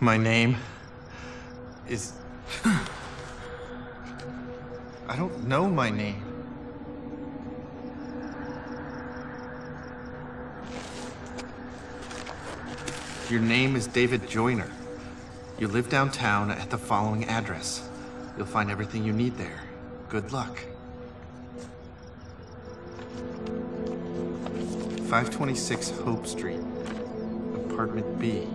My name is. I don't know my name. Your name is David Joyner. You live downtown at the following address. You'll find everything you need there. Good luck. 526 Hope Street, Apartment B.